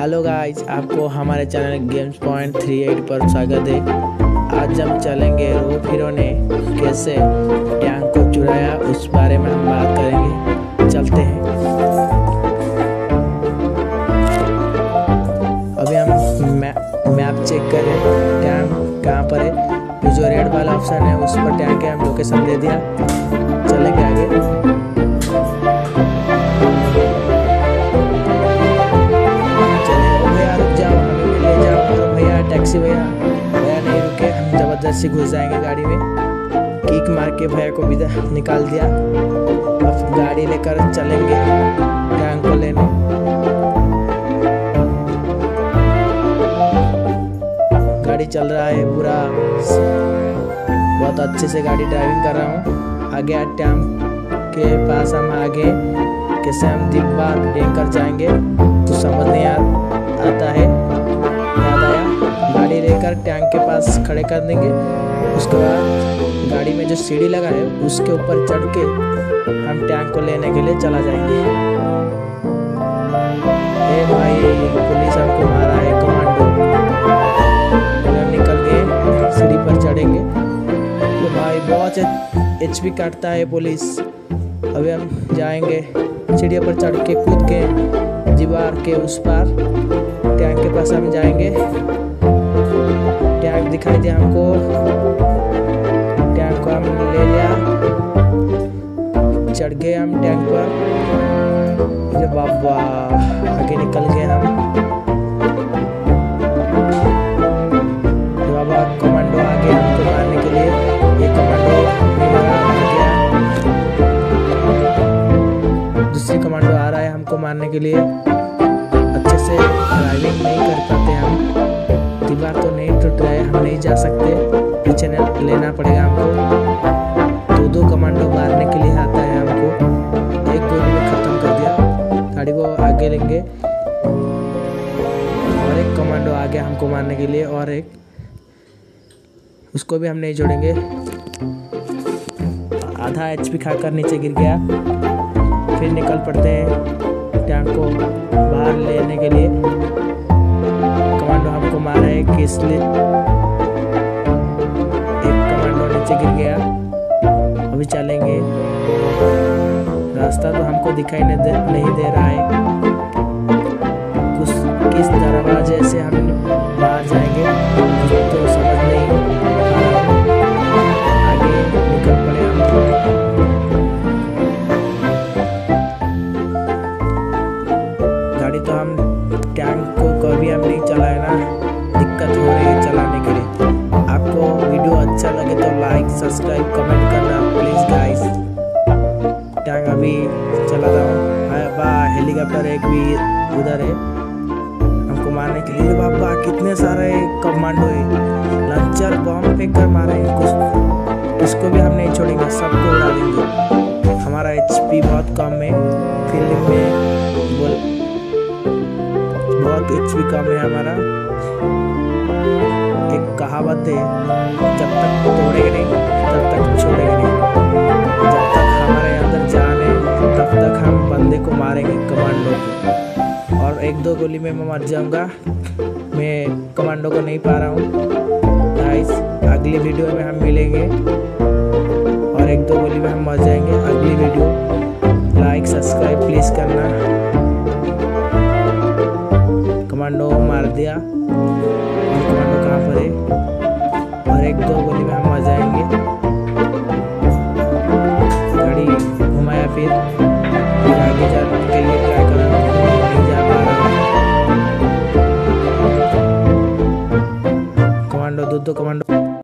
Hello guys, आपको हमारे channel games point three eight पर स्वागत है। आज हम चलेंगे रूप हीरो ने कैसे टैंक को चुराया, उस बारे में हम बात करेंगे। चलते हैं। अभी हम मैप चेक करें टैंक कहाँ पर है। जो रेड वाला ऑप्शन है, उस पर टैंक है हम लोकेशन दे दिया। चलेंगे आगे। टैक्सी भैया भैया नहीं रुके। हम ज़बरदस्ती घुस जाएँगे गाड़ी में। कीक मार के भैया को विदा निकाल दिया। अब गाड़ी लेकर चलेंगे गैंग को लेने। गाड़ी चल रहा है पूरा। बहुत अच्छे से गाड़ी ड्राइविंग कर रहा हूँ। आगे टैम के पास हम आगे कैसे हम दिब्बा लेकर जाएँगे। तो समझ नहीं आता है। गाड़ी लेकर टैंक के पास खड़े कर देंगे। उसके बाद गाड़ी में जो सीढ़ी लगा है, उसके ऊपर चढ़ के हम टैंक को लेने के लिए चला जाएँगे। ए भाई, पुलिस हमको मारा है, कमांडो। हम निकल गए सीढ़ी पर चढ़ेंगे। तो भाई, बहुत एच पी काटता है पुलिस। अभी हम जाएँगे सीढ़ी पर चढ़ के कूद के दीवार के उस पार। टैंक के पास हम जाएँगे। दिखाई दिया हमको। टैग को हम ले लिया। चढ़ गए हम टैंक पर। अरे बाबा, आगे निकल गए हम। कमांडो आ कमांडो कमांडो आ रहा है हमको मारने के लिए। अच्छे से ड्राइविंग हम नहीं जा सकते। पीछे लेना पड़ेगा हमको। दो दो कमांडो मारने के लिए आता है हमको। एक गोली में ख़त्म कर दिया। गाड़ी को आगे लेंगे। और एक कमांडो आ गया हमको मारने के लिए और एक। उसको भी हम नहीं जोड़ेंगे। आधा एच पी खाकर नीचे गिर गया। फिर निकल पड़ते हैं टैंक को बाहर लेने के लिए। कमांडो हमको मारा है कि इसलिए रास्ता तो हमको दिखाई नहीं दे, रहा है। कुछ किस दरवाजे से हम बाहर जाएँगे तो समझ नहीं आगे निकल पड़े हम गाड़ी तो हम टैंक को कभी हम नहीं चलाए दिक्कत हो रही है चलाने के लिए। आपको वीडियो अच्छा लगे तो लाइक सब्सक्राइब कमेंट करना प्लीज़ गाइस अभी चला रहा हूँ हेलीकॉप्टर एक भी उधर है। हमको मारने के लिए बाबा कितने सारे कमांडो है। लंचर बॉम्ब फेंक कर मारे कुछ उसको भी हम नहीं छोड़ेंगे, सबको उड़ा देंगे। हमारा एचपी बहुत कम है। फील्डिंग में बोल, बहुत एच कम है हमारा। एक कहावत है, जब तक तोड़ेंगे नहीं, तब तक छोड़ेंगे दो गोली में मैं मर जाऊँगा। मैं कमांडो को नहीं पा रहा हूँ। गाइस अगली वीडियो में हम मिलेंगे। और एक दो गोली में हम मर जाएँगे। अगली वीडियो लाइक सब्सक्राइब प्लीज़ करना। कमांडो मार दिया। कमांडो कहाँ पर है? और एक दो गोली में हम